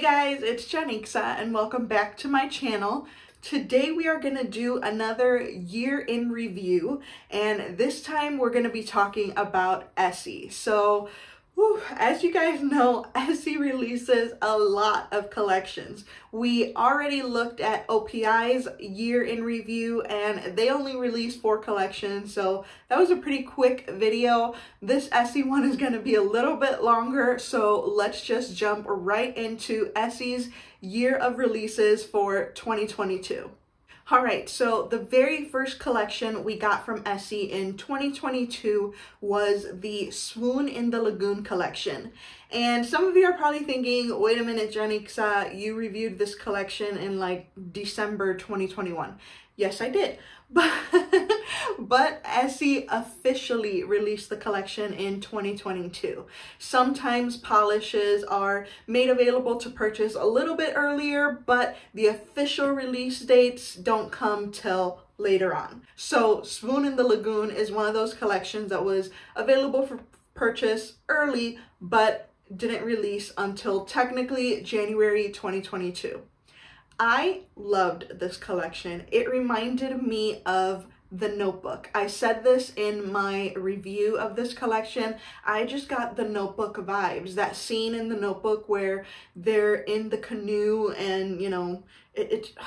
Hey guys, it's Janixa and welcome back to my channel. Today we are going to do another year in review and this time we're going to be talking about Essie. So Whew, as you guys know, Essie releases a lot of collections. We already looked at OPI's year in review and they only released four collections, so that was a pretty quick video. This Essie one is going to be a little bit longer, so let's just jump right into Essie's year of releases for 2022. All right, so the very first collection we got from Essie in 2022 was the Swoon in the Lagoon collection. And some of you are probably thinking, wait a minute, Janixa, you reviewed this collection in like December 2021. Yes, I did. But, but Essie officially released the collection in 2022. Sometimes polishes are made available to purchase a little bit earlier, but the official release dates don't come till later on. So Swoon in the Lagoon is one of those collections that was available for purchase early, but didn't release until technically January 2022. I loved this collection. It reminded me of the notebook. I said this in my review of this collection. I just got the notebook vibes. That scene in the notebook where they're in the canoe and, you know, it, it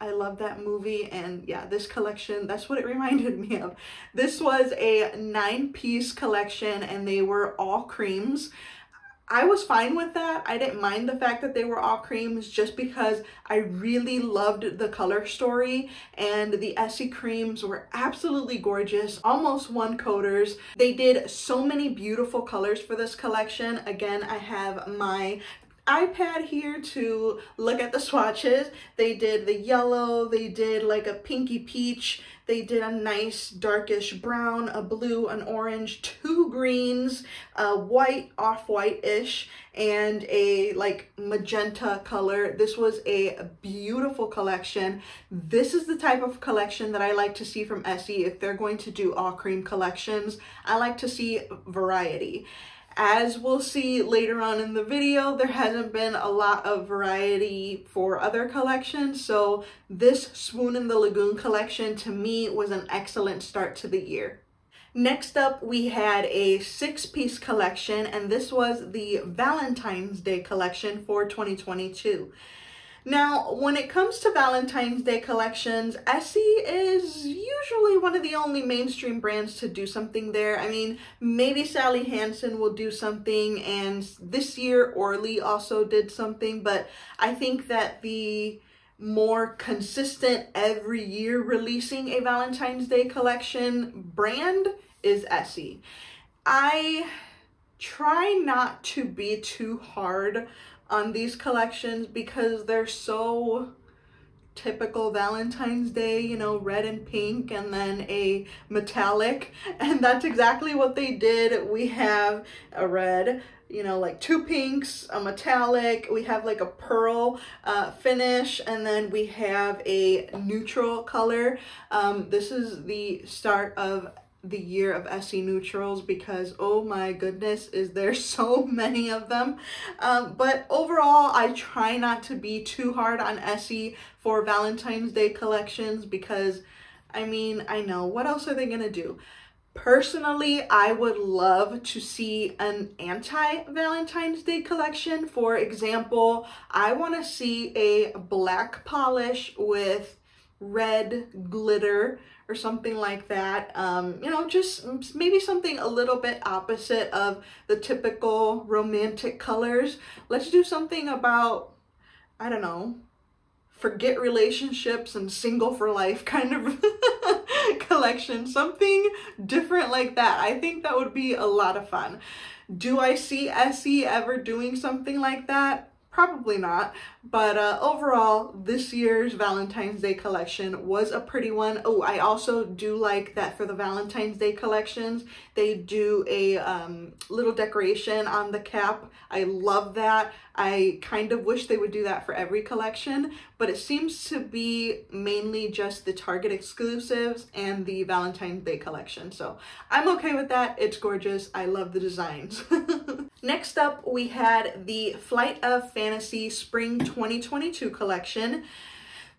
I love that movie and yeah, this collection, that's what it reminded me of. This was a nine piece collection and they were all creams. I was fine with that. I didn't mind the fact that they were all creams just because I really loved the color story and the Essie creams were absolutely gorgeous, almost one coaters. They did so many beautiful colors for this collection. Again, I have my iPad here to look at the swatches. They did the yellow, they did like a pinky peach, they did a nice darkish brown, a blue, an orange, two greens, a white, off-white-ish, and a like magenta color. This was a beautiful collection. This is the type of collection that I like to see from Essie if they're going to do all cream collections. I like to see variety. As we'll see later on in the video, there hasn't been a lot of variety for other collections, so this Swoon in the Lagoon collection to me was an excellent start to the year. Next up, we had a six-piece collection, and this was the Valentine's Day collection for 2022. Now, when it comes to Valentine's Day collections, Essie is usually one of the only mainstream brands to do something there. I mean, maybe Sally Hansen will do something, and this year Orly also did something, but I think that the more consistent every year releasing a Valentine's Day collection brand is Essie. I try not to be too hard on these collections because they're so typical Valentine's Day, you know, red and pink and then a metallic. And that's exactly what they did. We have a red, you know, like two pinks, a metallic, we have like a pearl uh, finish, and then we have a neutral color. Um, this is the start of the year of Essie neutrals because oh my goodness is there so many of them? Um, but overall I try not to be too hard on Essie for Valentine's Day collections because I mean I know. What else are they gonna do? Personally, I would love to see an anti-Valentine's Day collection. For example, I want to see a black polish with red glitter or something like that. Um, you know, just maybe something a little bit opposite of the typical romantic colors. Let's do something about, I don't know, forget relationships and single for life kind of collection. Something different like that. I think that would be a lot of fun. Do I see Essie ever doing something like that? Probably not, but uh, overall, this year's Valentine's Day collection was a pretty one. Oh, I also do like that for the Valentine's Day collections, they do a um, little decoration on the cap. I love that. I kind of wish they would do that for every collection, but it seems to be mainly just the Target exclusives and the Valentine's Day collection. So I'm okay with that. It's gorgeous. I love the designs. Next up, we had the Flight of Fantasy Spring 2022 collection.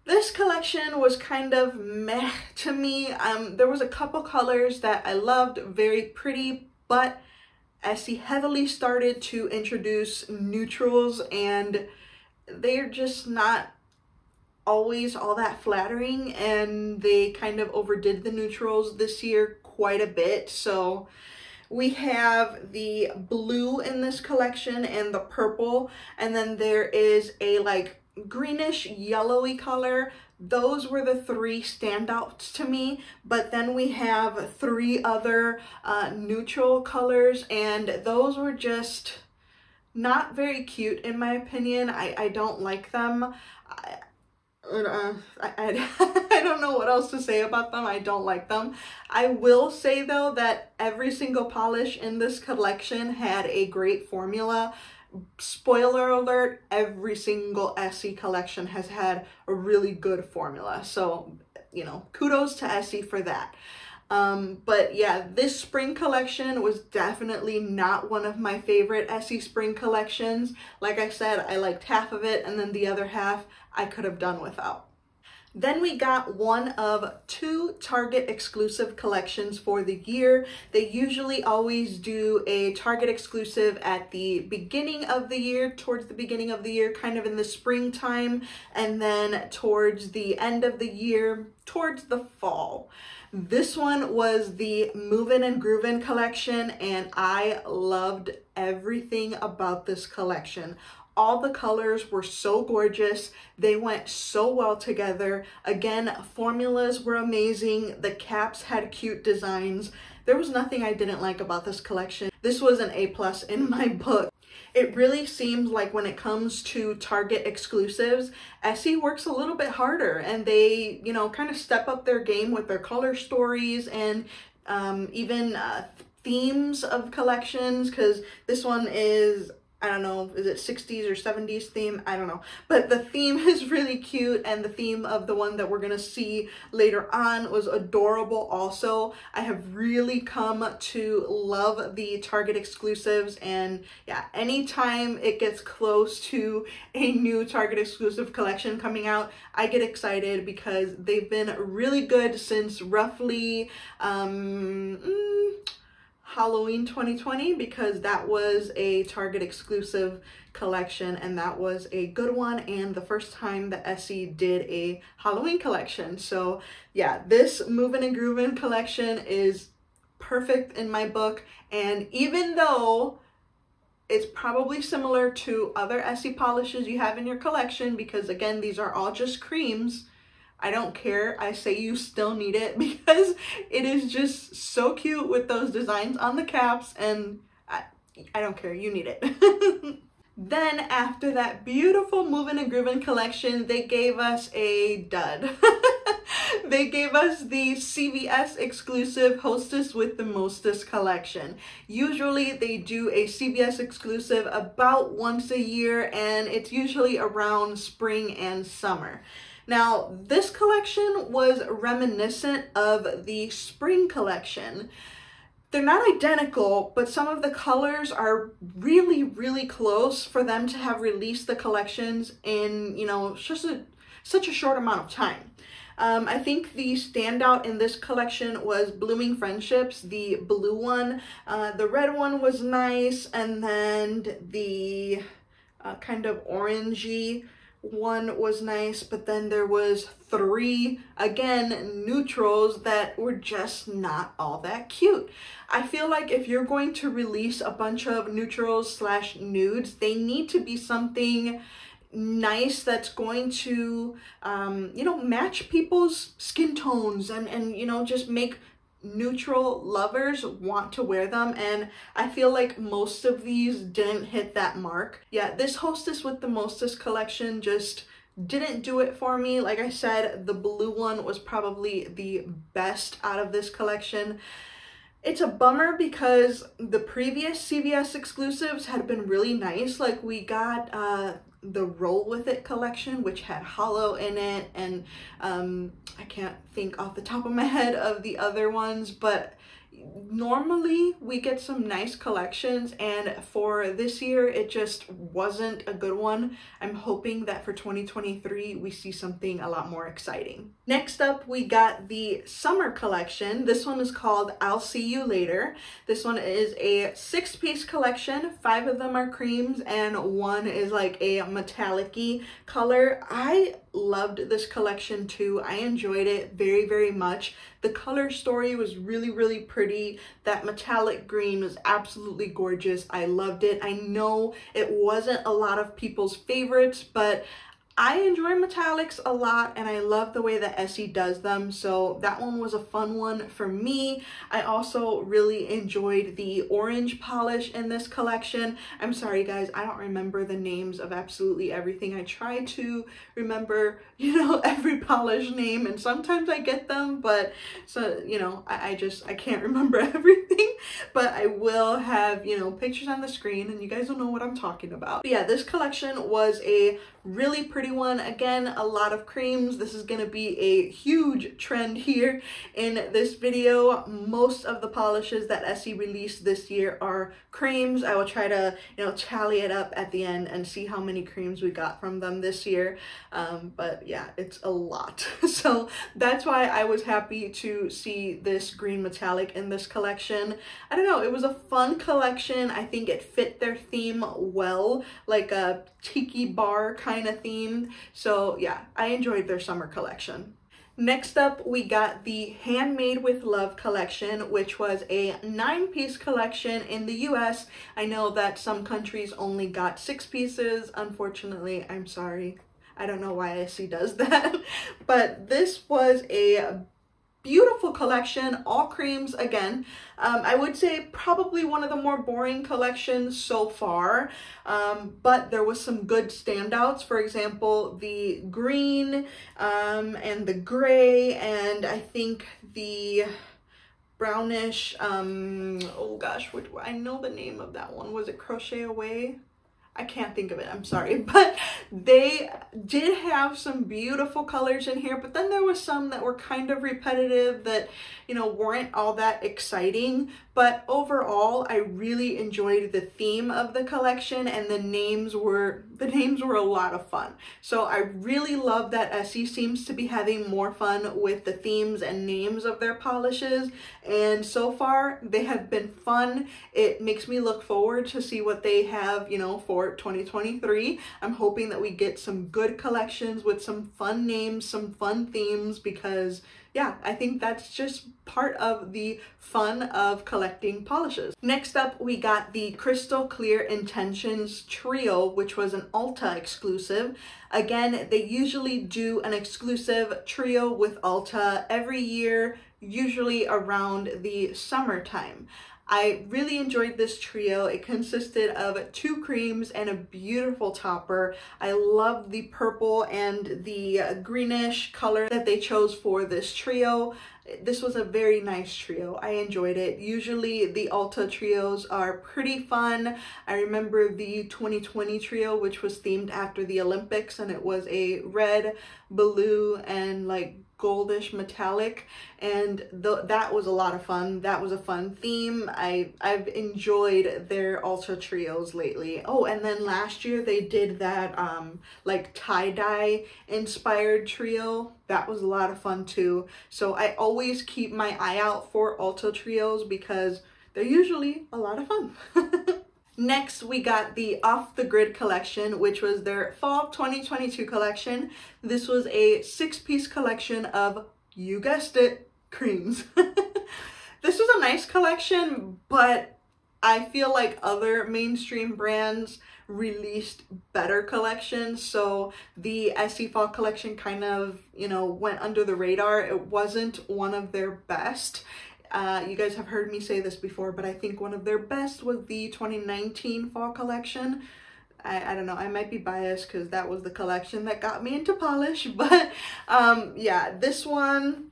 This collection was kind of meh to me. Um, there was a couple colors that I loved, very pretty, but Essie heavily started to introduce neutrals and they're just not always all that flattering and they kind of overdid the neutrals this year quite a bit. So we have the blue in this collection and the purple and then there is a like greenish yellowy color. Those were the three standouts to me but then we have three other uh, neutral colors and those were just not very cute in my opinion. I, I don't like them. I, uh, I, I, I don't know what else to say about them. I don't like them. I will say though that every single polish in this collection had a great formula spoiler alert, every single Essie collection has had a really good formula. So, you know, kudos to Essie for that. Um, but yeah, this spring collection was definitely not one of my favorite Essie spring collections. Like I said, I liked half of it and then the other half I could have done without. Then we got one of two Target exclusive collections for the year. They usually always do a Target exclusive at the beginning of the year, towards the beginning of the year, kind of in the springtime, and then towards the end of the year, towards the fall. This one was the Movin' and Groovin' collection, and I loved everything about this collection all the colors were so gorgeous. They went so well together. Again, formulas were amazing. The caps had cute designs. There was nothing I didn't like about this collection. This was an A plus in my book. It really seems like when it comes to Target exclusives, Essie works a little bit harder and they, you know, kind of step up their game with their color stories and um, even uh, themes of collections because this one is I don't know, is it 60s or 70s theme? I don't know. But the theme is really cute and the theme of the one that we're going to see later on was adorable also. I have really come to love the Target exclusives and yeah, anytime it gets close to a new Target exclusive collection coming out, I get excited because they've been really good since roughly, um, mm, Halloween 2020 because that was a Target exclusive collection and that was a good one and the first time that Essie did a Halloween collection. So yeah, this Movin' and Groovin' collection is perfect in my book and even though it's probably similar to other Essie polishes you have in your collection because again, these are all just creams, I don't care. I say you still need it because it is just so cute with those designs on the caps and I, I don't care. You need it. then after that beautiful Movin' and Groovin' collection, they gave us a dud. they gave us the CVS exclusive Hostess with the Mostest collection. Usually they do a CVS exclusive about once a year and it's usually around spring and summer. Now, this collection was reminiscent of the spring collection. They're not identical, but some of the colors are really, really close for them to have released the collections in, you know, just a, such a short amount of time. Um, I think the standout in this collection was Blooming Friendships, the blue one. Uh, the red one was nice, and then the uh, kind of orangey one was nice, but then there was three, again, neutrals that were just not all that cute. I feel like if you're going to release a bunch of neutrals slash nudes, they need to be something nice that's going to um you know match people's skin tones and and you know just make neutral lovers want to wear them and I feel like most of these didn't hit that mark. Yeah, this Hostess with the Mostest collection just didn't do it for me. Like I said, the blue one was probably the best out of this collection. It's a bummer because the previous CVS exclusives had been really nice. Like we got uh, the Roll With It collection, which had Hollow in it, and um, I can't think off the top of my head of the other ones, but normally we get some nice collections and for this year it just wasn't a good one. I'm hoping that for 2023 we see something a lot more exciting. Next up we got the summer collection. This one is called Isle See You Later. This one is a six piece collection. Five of them are creams and one is like a metallic color. I loved this collection too. I enjoyed it very, very much. The color story was really, really pretty. That metallic green was absolutely gorgeous. I loved it. I know it wasn't a lot of people's favorites, but I enjoy metallics a lot and I love the way that Essie does them. So that one was a fun one for me. I also really enjoyed the orange polish in this collection. I'm sorry guys, I don't remember the names of absolutely everything. I try to remember, you know, every polish name and sometimes I get them, but so, you know, I, I just, I can't remember everything, but I will have, you know, pictures on the screen and you guys will know what I'm talking about. But yeah, this collection was a really pretty one. Again, a lot of creams. This is to be a huge trend here in this video. Most of the polishes that Essie released this year are creams. I will try to, you know, tally it up at the end and see how many creams we got from them this year. Um, but yeah, it's a lot. so that's why I was happy to see this green metallic in this collection. I don't know, it was a fun collection. I think it fit their theme well, like a tiki bar kind of theme. So yeah, I enjoyed their summer collection. Next up, we got the Handmade with Love collection, which was a nine-piece collection in the US. I know that some countries only got six pieces. Unfortunately, I'm sorry. I don't know why Essie does that. but this was a beautiful collection, all creams again. Um, I would say probably one of the more boring collections so far, um, but there was some good standouts. For example, the green um, and the gray, and I think the brownish, um, oh gosh, which, I know the name of that one. Was it Crochet Away? I can't think of it, I'm sorry, but they did have some beautiful colors in here, but then there was some that were kind of repetitive that, you know, weren't all that exciting, but overall, I really enjoyed the theme of the collection and the names were, the names were a lot of fun. So I really love that Essie seems to be having more fun with the themes and names of their polishes. And so far, they have been fun. It makes me look forward to see what they have, you know, for 2023. I'm hoping that we get some good collections with some fun names, some fun themes because yeah, I think that's just part of the fun of collecting polishes. Next up, we got the Crystal Clear Intentions Trio, which was an Ulta exclusive. Again, they usually do an exclusive trio with Ulta every year, usually around the summertime. I really enjoyed this trio. It consisted of two creams and a beautiful topper. I love the purple and the greenish color that they chose for this trio. This was a very nice trio. I enjoyed it. Usually the Ulta trios are pretty fun. I remember the 2020 trio, which was themed after the Olympics, and it was a red, blue, and like goldish metallic and th that was a lot of fun. That was a fun theme. I i've enjoyed their ulta trios lately. Oh and then last year they did that um like tie-dye inspired trio. That was a lot of fun too. So i always keep my eye out for ulta trios because they're usually a lot of fun Next, we got the Off the Grid collection, which was their fall 2022 collection. This was a six-piece collection of, you guessed it, creams. this was a nice collection, but I feel like other mainstream brands released better collections. So the Essie Fall collection kind of, you know, went under the radar. It wasn't one of their best. Uh, you guys have heard me say this before, but I think one of their best was the 2019 fall collection. I, I don't know, I might be biased because that was the collection that got me into polish, but um, yeah, this one,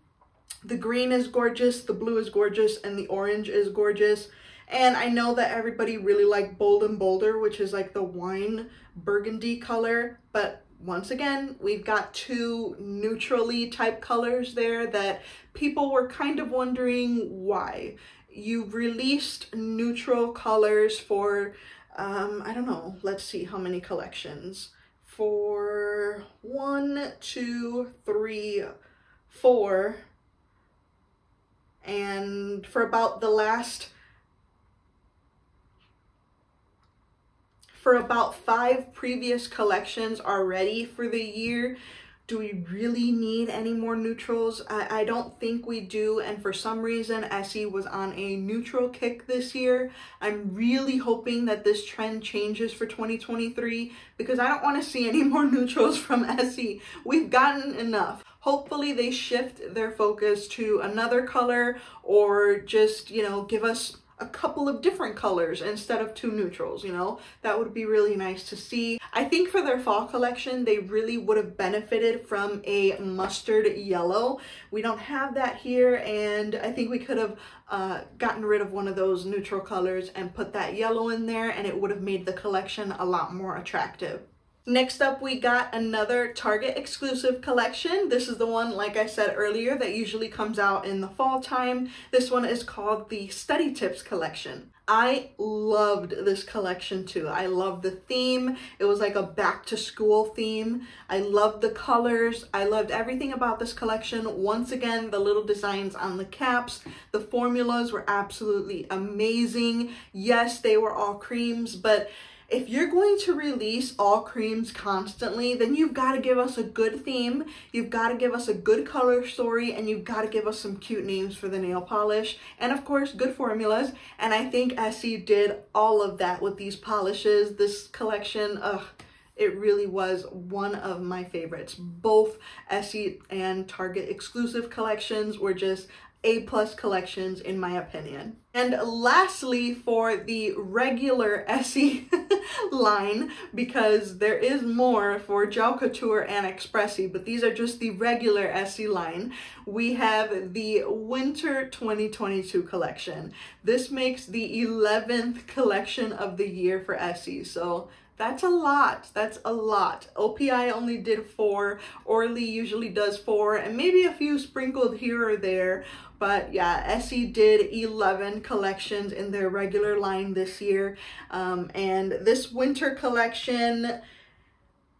the green is gorgeous, the blue is gorgeous, and the orange is gorgeous. And I know that everybody really liked Bold and Bolder, which is like the wine burgundy color, but once again, we've got two neutrally type colors there that people were kind of wondering why. you've released neutral colors for, um, I don't know, let's see how many collections. For one, two, three, four, and for about the last for about five previous collections already for the year. Do we really need any more neutrals? I, I don't think we do. And for some reason, Essie was on a neutral kick this year. I'm really hoping that this trend changes for 2023 because I don't want to see any more neutrals from Essie. We've gotten enough. Hopefully they shift their focus to another color or just, you know, give us a couple of different colors instead of two neutrals, you know? That would be really nice to see. I think for their fall collection, they really would have benefited from a mustard yellow. We don't have that here, and I think we could have uh, gotten rid of one of those neutral colors and put that yellow in there, and it would have made the collection a lot more attractive. Next up, we got another Target exclusive collection. This is the one, like I said earlier, that usually comes out in the fall time. This one is called the Study Tips collection. I loved this collection too. I loved the theme. It was like a back to school theme. I loved the colors. I loved everything about this collection. Once again, the little designs on the caps. The formulas were absolutely amazing. Yes, they were all creams, but if you're going to release all creams constantly, then you've got to give us a good theme, you've got to give us a good color story, and you've got to give us some cute names for the nail polish, and of course, good formulas. And I think Essie did all of that with these polishes. This collection, ugh, it really was one of my favorites. Both Essie and Target exclusive collections were just a plus collections in my opinion. And lastly, for the regular Essie line, because there is more for Gel Couture and Expressie, but these are just the regular Essie line, we have the Winter 2022 collection. This makes the 11th collection of the year for Essie, so that's a lot. That's a lot. OPI only did four. Orly usually does four and maybe a few sprinkled here or there. But yeah, Essie did 11 collections in their regular line this year. Um, and this winter collection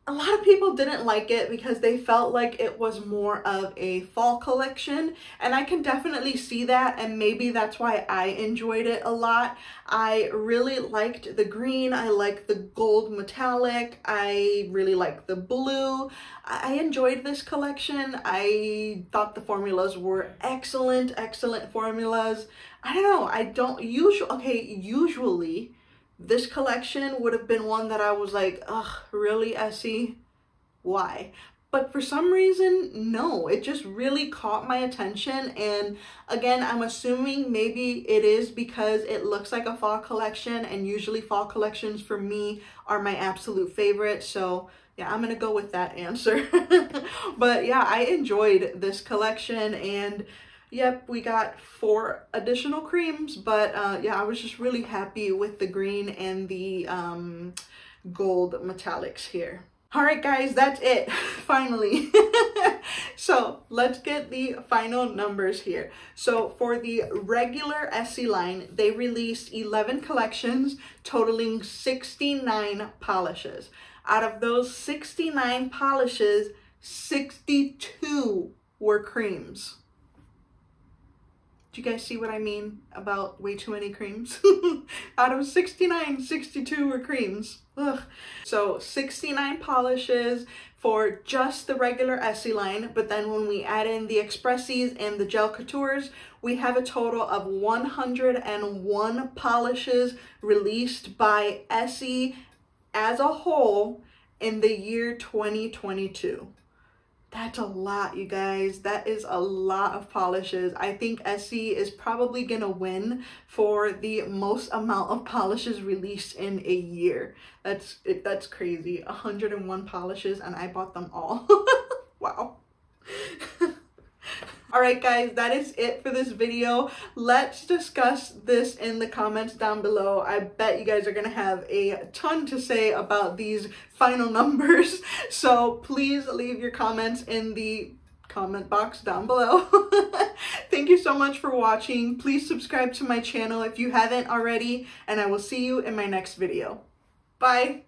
a lot of people didn't like it because they felt like it was more of a fall collection and I can definitely see that and maybe that's why I enjoyed it a lot. I really liked the green, I liked the gold metallic, I really liked the blue. I enjoyed this collection. I thought the formulas were excellent, excellent formulas. I don't know, I don't usually, okay, usually this collection would have been one that I was like, ugh, really, Essie? Why? But for some reason, no, it just really caught my attention. And again, I'm assuming maybe it is because it looks like a fall collection and usually fall collections for me are my absolute favorite. So yeah, I'm gonna go with that answer. but yeah, I enjoyed this collection and Yep, we got four additional creams, but uh, yeah, I was just really happy with the green and the um, gold metallics here. All right, guys, that's it, finally. so let's get the final numbers here. So for the regular Essie line, they released 11 collections totaling 69 polishes. Out of those 69 polishes, 62 were creams. You guys see what I mean about way too many creams? Out of 69, 62 were creams. Ugh. So 69 polishes for just the regular Essie line, but then when we add in the Expressies and the Gel Coutures, we have a total of 101 polishes released by Essie as a whole in the year 2022. That's a lot, you guys. That is a lot of polishes. I think Essie is probably gonna win for the most amount of polishes released in a year. That's that's crazy. 101 polishes and I bought them all. wow. All right guys that is it for this video let's discuss this in the comments down below i bet you guys are gonna have a ton to say about these final numbers so please leave your comments in the comment box down below. Thank you so much for watching. Please subscribe to my channel if you haven't already, and I will see you in my next video. Bye!